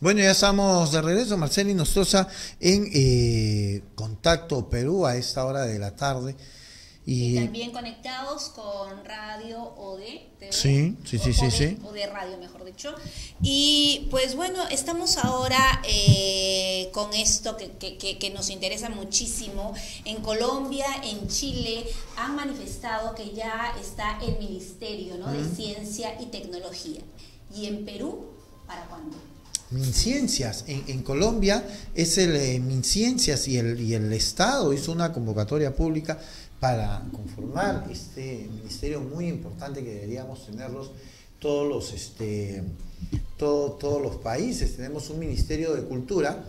Bueno, ya estamos de regreso, Marcelo Nostroza, en eh, Contacto Perú a esta hora de la tarde. Y, también conectados con Radio OD. sí, sí, sí, sí, sí. O de radio, mejor dicho. Y pues bueno, estamos ahora eh, con esto que, que, que, nos interesa muchísimo. En Colombia, en Chile, han manifestado que ya está el Ministerio ¿no? de Ciencia y Tecnología. ¿Y en Perú, para cuándo? MinCiencias. En, en Colombia es el eh, MinCiencias y el, y el Estado hizo una convocatoria pública para conformar este ministerio muy importante que deberíamos tenerlos todos los este todos los países. Tenemos un ministerio de cultura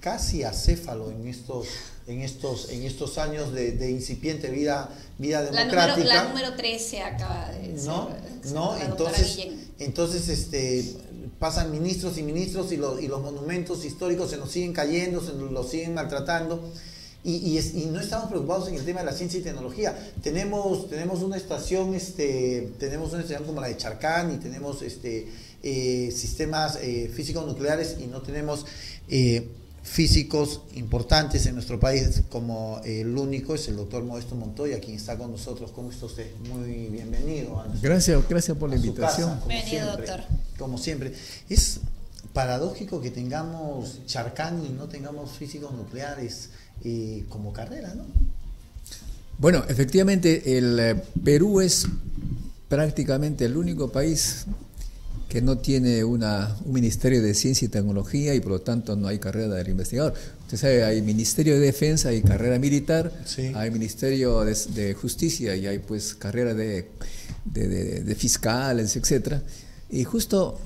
casi acéfalo en estos en estos en estos años de, incipiente vida vida democrática la número, la 13 acaba de no no entonces entonces este pasan ministros y ministros y los, y los monumentos históricos se nos siguen cayendo se nos los siguen maltratando y, y, no estamos preocupados en el tema de la ciencia y tecnología. Tenemos, tenemos una estación, este, tenemos una estación como la de Charcán y tenemos este, eh, sistemas eh, físicos nucleares y no tenemos eh, físicos importantes en nuestro país como el único es el doctor Modesto Montoya, quien está con nosotros. ¿Cómo está usted? Muy bienvenido. gracias, gracias por la invitación. bienvenido, doctor. Como siempre. Es paradójico que tengamos Charcán y no tengamos físicos nucleares como carrera, ¿no? Bueno, efectivamente, el eh, Perú es prácticamente el único país que no tiene una, un Ministerio de Ciencia y Tecnología y por lo tanto no hay carrera del investigador. Usted sabe, hay Ministerio de Defensa, hay carrera militar, hay Ministerio de, Justicia y hay pues carrera de, de, de fiscales, etc. Y justo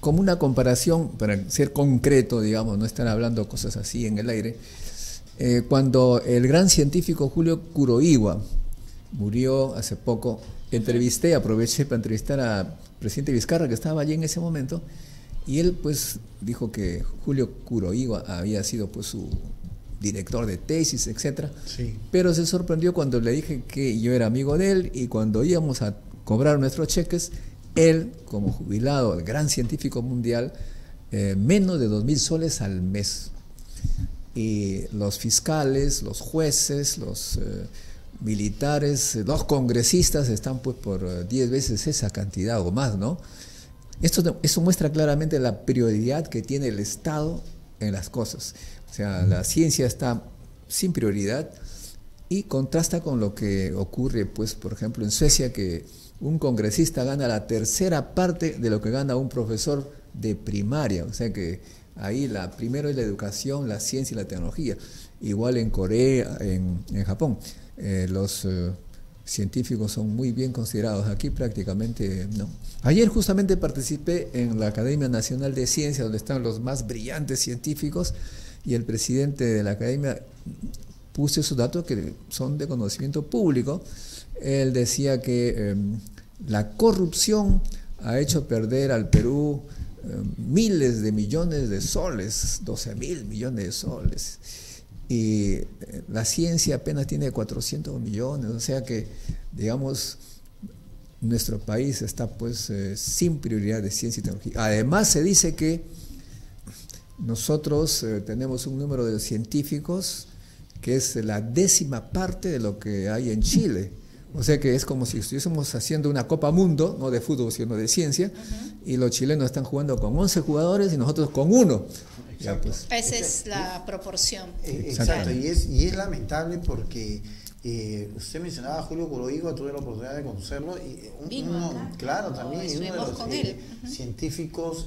como una comparación, para ser concreto, digamos, no estar hablando cosas así en el aire, eh, cuando el gran científico Julio Kuroiwa murió hace poco, entrevisté, aproveché para entrevistar a presidente Vizcarra, que estaba allí en ese momento, y él pues dijo que Julio Kuroiwa había sido pues su director de tesis, etc. Pero se sorprendió cuando le dije que yo era amigo de él y cuando íbamos a cobrar nuestros cheques, él, como jubilado, el gran científico mundial, eh, menos de dos mil soles al mes y los fiscales, los jueces, los eh, militares, los congresistas están pues por 10 eh, veces esa cantidad o más, ¿no? Esto, eso muestra claramente la prioridad que tiene el Estado en las cosas. O sea, la ciencia está sin prioridad y contrasta con lo que ocurre, pues, por ejemplo, en Suecia, que un congresista gana la tercera parte de lo que gana un profesor de primaria. O sea que Ahí la, primero es la educación, la ciencia y la tecnología. Igual en Corea, en, Japón, eh, los eh, científicos son muy bien considerados. Aquí prácticamente no. Ayer justamente participé en la Academia Nacional de Ciencias, donde están los más brillantes científicos, y el presidente de la academia puse esos datos que son de conocimiento público. Él decía que em, la corrupción ha hecho perder al Perú miles de millones de soles, 12 mil millones de soles. Y eh, la ciencia apenas tiene 400 millones, o sea que, digamos, nuestro país está pues eh, sin prioridad de ciencia y tecnología. Además se dice que nosotros eh, tenemos un número de científicos que es la décima parte de lo que hay en Chile. O sea que es como si estuviésemos haciendo una Copa Mundo, no de fútbol, sino de ciencia, y los chilenos están jugando con 11 jugadores y nosotros con uno. Pues. Esa es la proporción. Eh, exacto, y es, y es lamentable porque eh, usted mencionaba a Julio Curoigo, tuve la oportunidad de conocerlo. Y uno, claro, también, uno de los eh, científicos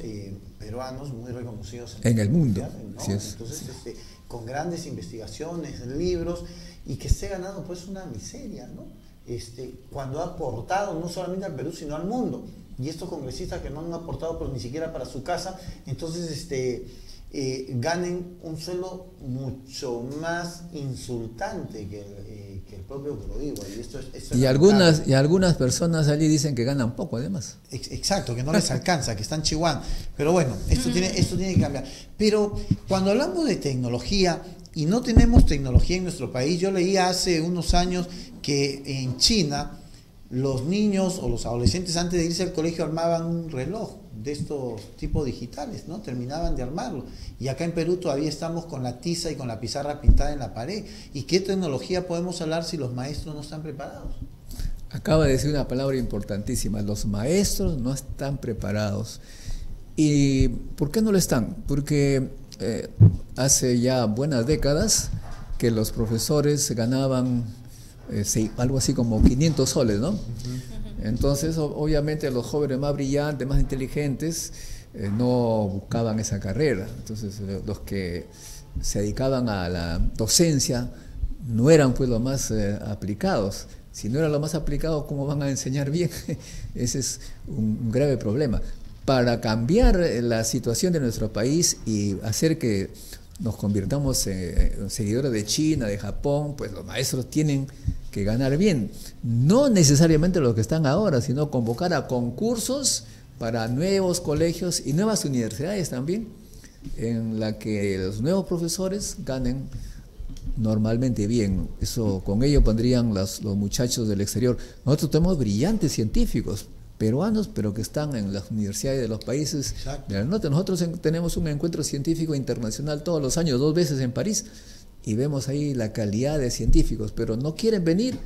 peruanos muy reconocidos en, el mundo. Entonces, este, con grandes investigaciones, libros, y que esté ganando pues una miseria, ¿no? este, cuando ha aportado no solamente al Perú, sino al mundo. Y estos congresistas que no han aportado pues, ni siquiera para su casa, entonces este, eh, ganen un sueldo mucho más insultante que el, eh, que el propio Prodigo. Y, esto y algunas, y algunas personas allí dicen que ganan poco además. Exacto, que no les alcanza, que están chihuahua. Pero bueno, esto tiene, esto tiene que cambiar. Pero cuando hablamos de tecnología, y no tenemos tecnología en nuestro país. Yo leí hace unos años que en China los niños o los adolescentes antes de irse al colegio armaban un reloj de estos tipos digitales, ¿no? Terminaban de armarlo. Y acá en Perú todavía estamos con la tiza y con la pizarra pintada en la pared. ¿Y qué tecnología podemos hablar si los maestros no están preparados? Acaba de decir una palabra importantísima, los maestros no están preparados. ¿Y por qué no lo están? Porque eh, hace ya buenas décadas que los profesores ganaban eh, algo así como 500 soles, ¿no? Entonces, obviamente, los jóvenes más brillantes, más inteligentes, eh, no buscaban esa carrera. Entonces, los que se dedicaban a la docencia no eran pues los más aplicados. Si no eran los más aplicados, ¿cómo van a enseñar bien? Ese es un grave problema para cambiar eh, la situación de nuestro país y hacer que nos convirtamos en, seguidores de China, de Japón, pues los maestros tienen que ganar bien. No necesariamente los que están ahora, sino convocar a concursos para nuevos colegios y nuevas universidades también, en la que los nuevos profesores ganen normalmente bien. Eso con ello pondrían los muchachos del exterior. Nosotros tenemos brillantes científicos, peruanos, pero que están en las universidades de los países del norte. Nosotros tenemos un encuentro científico internacional todos los años, dos veces en París, y vemos ahí la calidad de científicos, pero no quieren venir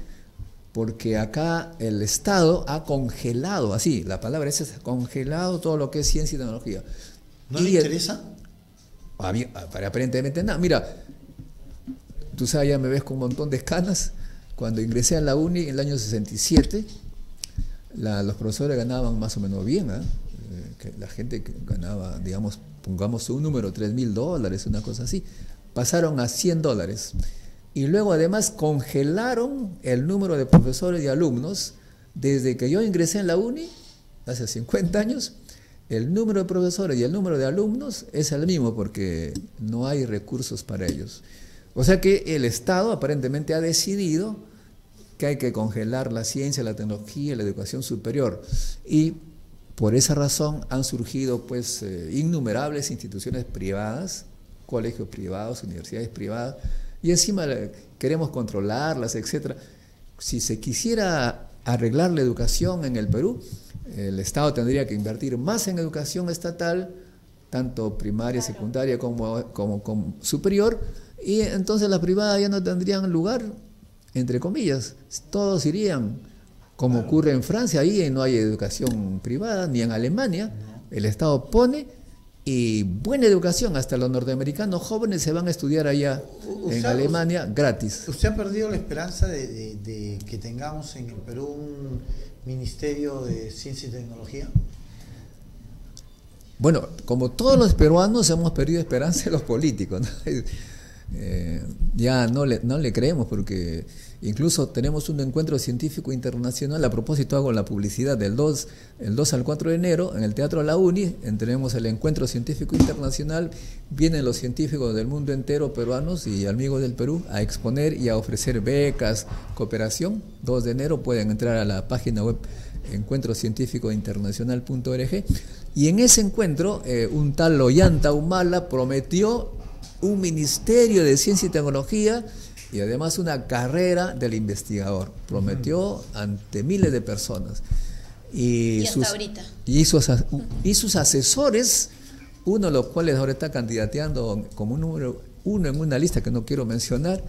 porque acá el Estado ha congelado, así, la palabra es esa, congelado todo lo que es ciencia y tecnología. ¿No le interesa? aparentemente nada. Mira, tú sabes, ya me ves con un montón de escanas. Cuando ingresé a la UNI en el año 67, los profesores ganaban más o menos bien, ¿eh? que la gente ganaba, digamos, pongamos un número, 3 mil dólares, una cosa así, pasaron a 100 dólares. Y luego además congelaron el número de profesores y alumnos desde que yo ingresé en la UNI, hace 50 años, el número de profesores y el número de alumnos es el mismo porque no hay recursos para ellos. O sea que el Estado aparentemente ha decidido que hay que congelar la ciencia, la tecnología, la educación superior. Y por esa razón han surgido pues eh, innumerables instituciones privadas, colegios privados, universidades privadas, y encima queremos controlarlas, etc. Si se quisiera arreglar la educación en el Perú, el Estado tendría que invertir más en educación estatal, tanto primaria, secundaria como, como, como superior, y entonces las privadas ya no tendrían lugar entre comillas, todos irían, como ocurre en Francia, ahí no hay educación privada, ni en Alemania, el Estado pone y buena educación, hasta los norteamericanos jóvenes se van a estudiar allá en Alemania gratis. ¿Usted ha perdido la esperanza de, que tengamos en el Perú un Ministerio de Ciencia y Tecnología? Bueno, como todos los peruanos hemos perdido esperanza en los políticos. Eh, ya no le, no le creemos porque incluso tenemos un encuentro científico internacional, a propósito hago la publicidad del 2, el 2 al 4 de enero en el Teatro La Uni, tenemos el encuentro científico internacional, vienen los científicos del mundo entero peruanos y amigos del Perú a exponer y a ofrecer becas, cooperación, 2 de enero pueden entrar a la página web encuentro científico internacional.org y en ese encuentro eh, un tal Loyanta Humala prometió un ministerio de ciencia y tecnología y además una carrera del investigador. Prometió ante miles de personas. Y, hasta ahorita. Y sus, y sus asesores, uno de los cuales ahora está candidateando como un número uno en una lista que no quiero mencionar,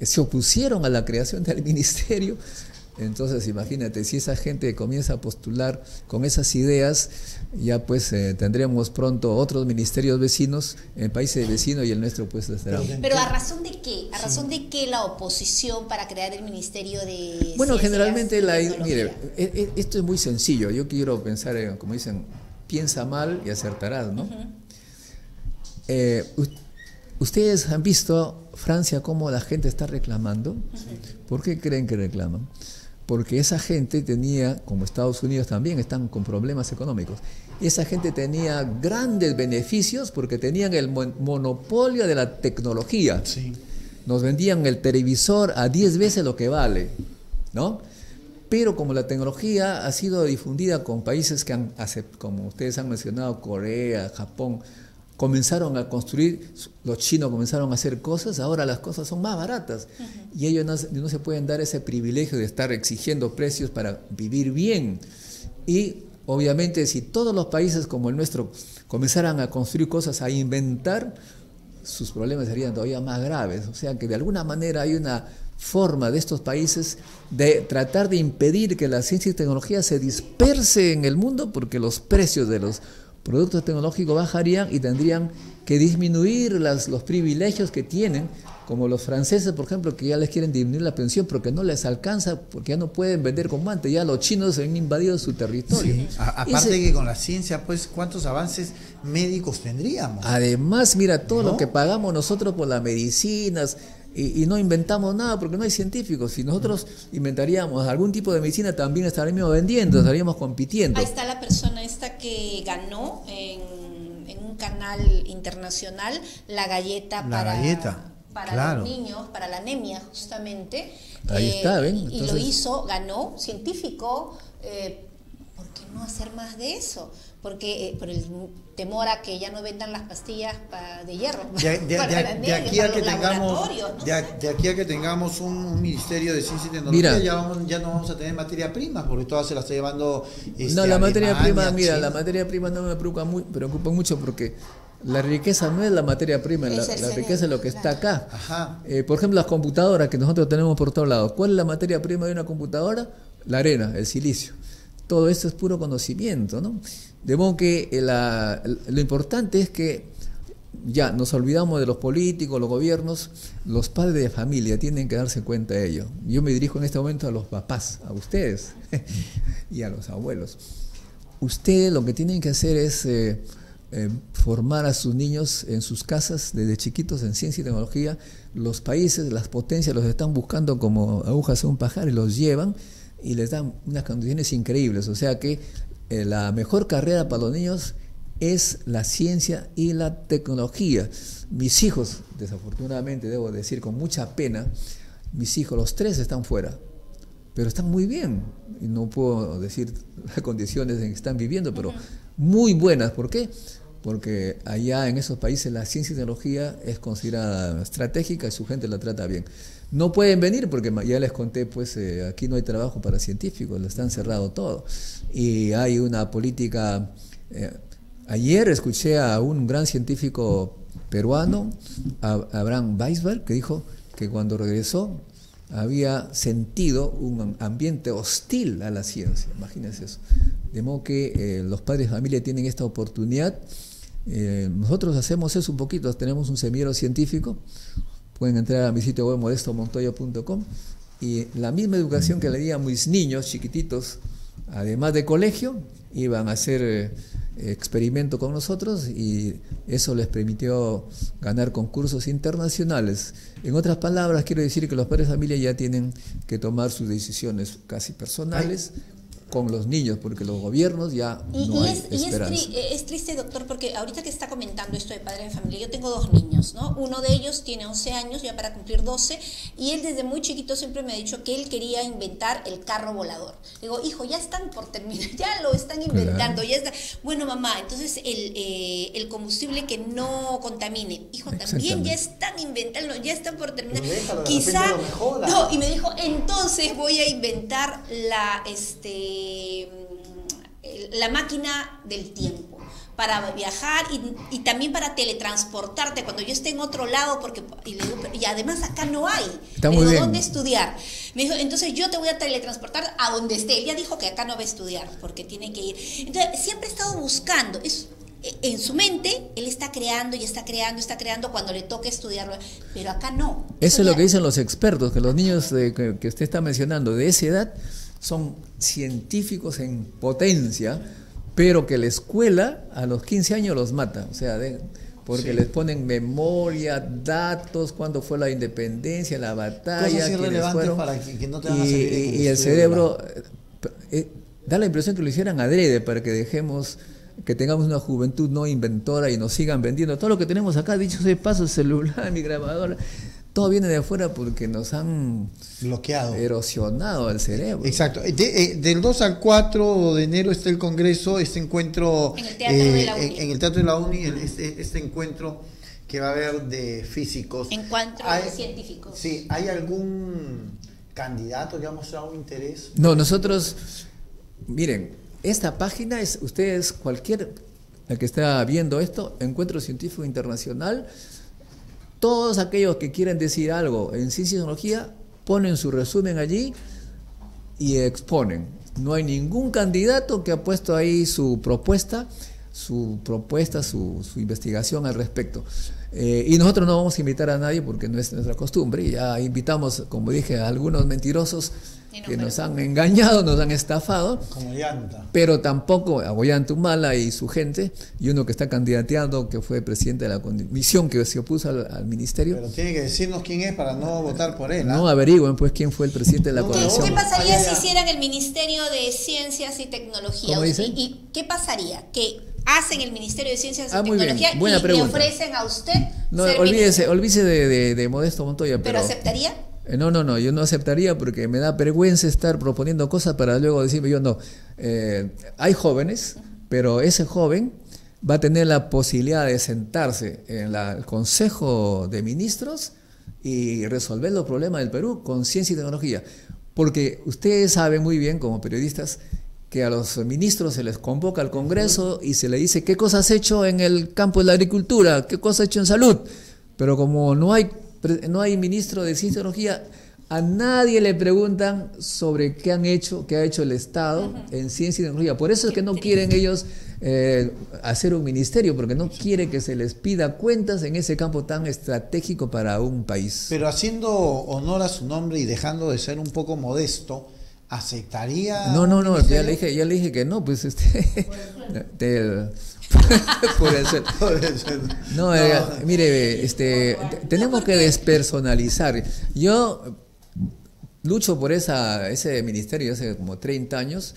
se opusieron a la creación del ministerio entonces, imagínate, si esa gente comienza a postular con esas ideas, ya pues eh, tendremos pronto otros ministerios vecinos, el país vecino y el nuestro pues estará. Pero a razón de qué? ¿A razón de qué la oposición para crear el ministerio de... Bueno, generalmente, la, mire, e, e, esto es muy sencillo. Yo quiero pensar, como dicen, piensa mal y acertarás, ¿no? Eh, ustedes han visto Francia cómo la gente está reclamando. ¿Por qué creen que reclaman? Porque esa gente tenía, como Estados Unidos también, están con problemas económicos, esa gente tenía grandes beneficios porque tenían el monopolio de la tecnología. Nos vendían el televisor a 10 veces lo que vale, ¿no? Pero como la tecnología ha sido difundida con países que han, como ustedes han mencionado, Corea, Japón, comenzaron a construir, los chinos comenzaron a hacer cosas, ahora las cosas son más baratas y ellos no, no, se pueden dar ese privilegio de estar exigiendo precios para vivir bien. Y Obviamente, si todos los países como el nuestro comenzaran a construir cosas, a inventar, sus problemas serían todavía más graves. O sea que de alguna manera hay una forma de estos países de tratar de impedir que la ciencia y tecnología se disperse en el mundo porque los precios de los productos tecnológicos bajarían y tendrían que disminuir las, los privilegios que tienen, como los franceses, por ejemplo, que ya les quieren disminuir la pensión porque no les alcanza, porque ya no pueden vender como antes, ya los chinos han invadido su territorio. aparte que con la ciencia, pues, ¿cuántos avances médicos tendríamos? Además, mira, todo lo que pagamos nosotros por las medicinas, y, no inventamos nada porque no hay científicos. Si nosotros inventaríamos algún tipo de medicina, también estaríamos vendiendo, estaríamos compitiendo. Ahí está la persona esta que ganó en, un canal internacional la galleta para, para los niños, para la anemia justamente. Ahí está, ¿ven? Y lo hizo, ganó, científico. Eh, ¿Por qué no hacer más de eso? porque eh, por el temor a que ya no vendan las pastillas de hierro. De, aquí a que tengamos, de, aquí a que tengamos un, ministerio de ciencia y tecnología, ya, vamos, ya no vamos a tener materia prima, porque toda se la está llevando. Este, no, la materia prima, mira, la materia prima no me preocupa, muy, preocupa mucho porque la riqueza no es la materia prima, la, riqueza es lo que está acá. Eh, por ejemplo, las computadoras que nosotros tenemos por todos lados. ¿Cuál es la materia prima de una computadora? La arena, el silicio. Todo esto es puro conocimiento, ¿no? De modo que eh, lo importante es que ya nos olvidamos de los políticos, los gobiernos, los padres de familia tienen que darse cuenta de ello. Yo me dirijo en este momento a los papás, a ustedes y a los abuelos. Ustedes lo que tienen que hacer es eh, eh, formar a sus niños en sus casas desde chiquitos en ciencia y tecnología. Los países, las potencias los están buscando como agujas en un pajar y los llevan y les dan unas condiciones increíbles. O sea que eh, la mejor carrera para los niños es la ciencia y la tecnología. Mis hijos, desafortunadamente, debo decir con mucha pena, mis hijos, los tres están fuera, pero están muy bien. Y no puedo decir las condiciones en que están viviendo, pero muy buenas. ¿Por qué? Porque allá en esos países la ciencia y tecnología es considerada estratégica y su gente la trata bien. No pueden venir porque ya les conté, pues eh, aquí no hay trabajo para científicos, lo están cerrado todo. Y hay una política... Eh, ayer escuché a un gran científico peruano, Abraham Weisberg, que dijo que cuando regresó había sentido un ambiente hostil a la ciencia. Imagínense eso. De modo que eh, los padres de familia tienen esta oportunidad. nosotros hacemos eso un poquito, tenemos un semillero científico, pueden entrar a mi sitio web modestomontoya.com y la misma educación que le di a mis niños chiquititos, además de colegio, iban a hacer eh, experimento con nosotros y eso les permitió ganar concursos internacionales. En otras palabras, quiero decir que los padres de familia ya tienen que tomar sus decisiones casi personales con los niños, porque los gobiernos ya no hay es, esperanza. Y es, triste, doctor, porque ahorita que está comentando esto de padre de familia, yo tengo dos niños, ¿no? Uno de ellos tiene 11 años, ya para cumplir 12, y él desde muy chiquito siempre me ha dicho que él quería inventar el carro volador. Digo, hijo, ya están por terminar, ya lo están inventando, ya está. Bueno, mamá, entonces el, eh, el combustible que no contamine, hijo, también ya están inventando, ya están por terminar. Quizá, no, y me dijo, entonces voy a inventar la, este, eh, la máquina del tiempo para viajar y, también para teletransportarte cuando yo esté en otro lado porque y, además acá no hay dónde estudiar me dijo entonces yo te voy a teletransportar a donde esté él ya dijo que acá no va a estudiar porque tiene que ir. Entonces siempre he estado buscando es en su mente él está creando y está creando, está creando cuando le toque estudiarlo, pero acá no. Eso, es lo que dicen los expertos, que los niños que usted está mencionando de esa edad son científicos en potencia, pero que la escuela a los 15 años los mata, o sea, porque les ponen memoria, datos, cuándo fue la independencia, la batalla, para que, no te y, y, el cerebro eh, eh, da la impresión que lo hicieran adrede para que dejemos que tengamos una juventud no inventora y nos sigan vendiendo. Todo lo que tenemos acá, dicho sea de paso, celular, mi grabadora, todo viene de afuera porque nos han bloqueado, erosionado el cerebro. Exacto. Eh, del 2 al 4 de enero está el congreso, este encuentro en el Teatro de la eh, Uni, en, el teatro de la Uni este, este, encuentro que va a haber de físicos. Encuentro de científicos. Sí, ¿hay algún candidato que ha mostrado un interés? No, nosotros, miren, esta página es, ustedes, cualquier el que está viendo esto, Encuentro Científico Internacional, todos aquellos que quieren decir algo en ciencia y tecnología ponen su resumen allí y exponen. No hay ningún candidato que ha puesto ahí su propuesta, su propuesta, su, investigación al respecto. Eh, y nosotros no vamos a invitar a nadie porque no es nuestra costumbre. Ya invitamos, como dije, a algunos mentirosos que nos han engañado, nos han estafado. Como Llanta. Pero tampoco a Humala y su gente, y uno que está candidateando, que fue presidente de la comisión que se opuso al, ministerio. Pero tiene que decirnos quién es para no votar por él. No ¿ah? averigüen pues quién fue el presidente de la comisión. ¿Qué pasaría si hicieran el Ministerio de Ciencias y Tecnología? ¿Y, qué pasaría? Que hacen el Ministerio de Ciencias y ah, Tecnología y le ofrecen a usted. No, olvídese, olvídese de, Modesto Montoya. ¿Pero aceptaría? Eh, no, no, no, yo no aceptaría porque me da vergüenza estar proponiendo cosas para luego decirme yo no. Eh, hay jóvenes, pero ese joven va a tener la posibilidad de sentarse en el Consejo de Ministros y resolver los problemas del Perú con ciencia y tecnología. Porque ustedes saben muy bien, como periodistas, que a los ministros se les convoca al Congreso y se le dice qué cosas has hecho en el campo de la agricultura, qué cosas has hecho en salud. Pero como no hay no hay ministro de Ciencia y Tecnología, a nadie le preguntan sobre qué han hecho, qué ha hecho el Estado en ciencia y tecnología. Por eso es que no quieren ellos eh, hacer un ministerio, porque no quiere que se les pida cuentas en ese campo tan estratégico para un país. Pero haciendo honor a su nombre y dejando de ser un poco modesto, ¿aceptaría? No, no, no, ya le, dije, ya le dije que no, pues este... No, eh, mire, este, tenemos que despersonalizar. Yo lucho por esa, ese ministerio hace como 30 años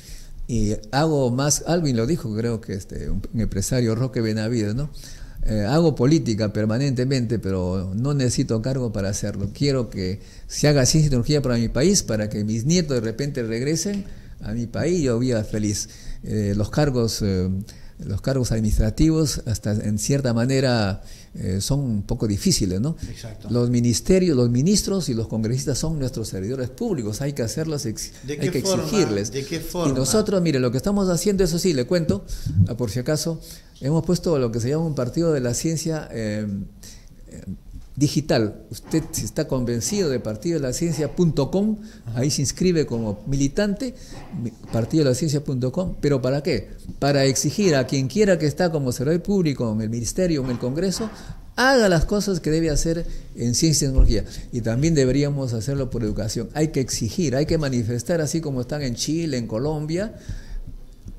y hago más, Alvin lo dijo, creo que este, un empresario, Roque Benavides, ¿no? Eh, hago política permanentemente, pero no necesito cargo para hacerlo. Quiero que se haga ciencia y tecnología para mi país, para que mis nietos de repente regresen a mi país y yo viva feliz. Eh, los cargos los cargos administrativos hasta en cierta manera eh, son un poco difíciles, ¿no? Exacto. Los ministerios, los ministros y los congresistas son nuestros servidores públicos, hay que hacerlos, hay que exigirles. ¿De qué forma? Y nosotros, mire, lo que estamos haciendo, eso sí, le cuento, ah, por si acaso, hemos puesto lo que se llama un partido de la ciencia eh, eh, digital. Usted si está convencido de partido de la ciencia.com, ahí se inscribe como militante, partido de la ciencia.com, pero ¿para qué? Para exigir a quien quiera que está como servidor público en el ministerio, en el Congreso, haga las cosas que debe hacer en ciencia y tecnología. Y también deberíamos hacerlo por educación. Hay que exigir, hay que manifestar, así como están en Chile, en Colombia,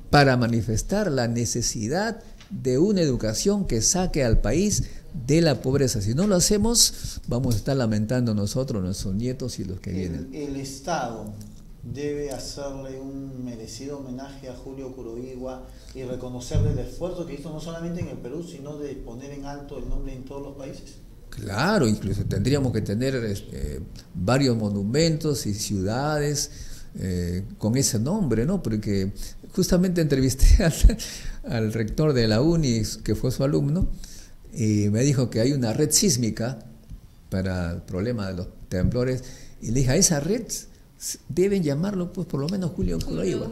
para manifestar la necesidad de una educación que saque al país de la pobreza. Si no lo hacemos, vamos a estar lamentando nosotros, nuestros nietos y los que vienen. El Estado debe hacerle un merecido homenaje a Julio Curoigua y reconocerle el esfuerzo que hizo no solamente en el Perú, sino de poner en alto el nombre en todos los países. Claro, incluso tendríamos que tener este, varios monumentos y ciudades eh, con ese nombre, ¿no? Porque justamente entrevisté al, rector de la UNI, que fue su alumno, y me dijo que hay una red sísmica para el problema de los temblores y le dije, a esa red deben llamarlo pues por lo menos Julio Coroiba.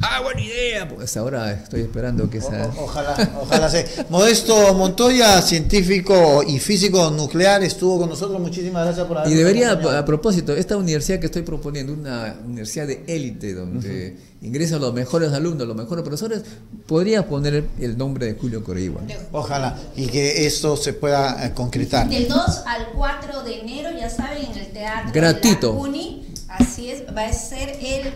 Ah, buena idea. Pues ahora estoy esperando que sea. ojalá, ojalá sea. Modesto Montoya, científico y físico nuclear, estuvo con nosotros. Muchísimas gracias por haber Y debería, a propósito, esta universidad que estoy proponiendo, una universidad de élite donde ingresan los mejores alumnos, los mejores profesores, podría poner el nombre de Julio Correigua. Ojalá, y que esto se pueda eh, concretar. Del 2 al 4 de enero, ya saben, en el teatro. Gratuito. Uni, así es, va a ser el,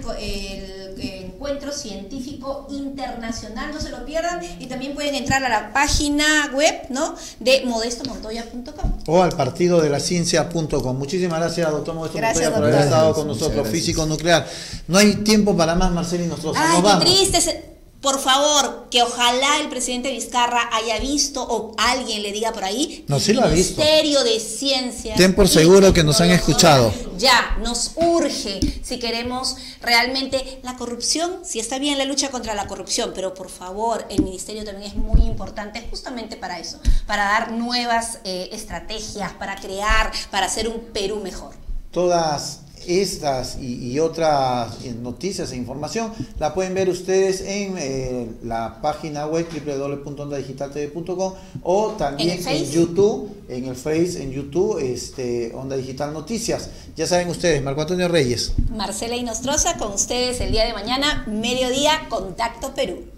encuentro científico internacional, no se lo pierdan, y también pueden entrar a la página web ¿no? de modestomontoya.com. O al partido de la ciencia.com. Muchísimas gracias, doctor Modesto Montoya, por haber estado con nosotros, físico nuclear. No hay tiempo para más, Marcelo, y nosotros Ay, qué triste por favor, que ojalá el presidente Vizcarra haya visto o alguien le diga por ahí. No, sí lo ha visto. Ministerio de Ciencia. Ten por seguro que nos han escuchado. Ya, nos urge si queremos realmente la corrupción, si está bien la lucha contra la corrupción, pero por favor, el ministerio también es muy importante justamente para eso, para dar nuevas eh, estrategias, para crear, para hacer un Perú mejor. Todas estas y, otras noticias e información la pueden ver ustedes en eh, la página web www.ondadigitaltv.com o también en, YouTube, en el Face, en YouTube, este, Onda Digital Noticias. Ya saben ustedes, Marco Antonio Reyes. Marcela Inostroza con ustedes el día de mañana, mediodía, Contacto Perú.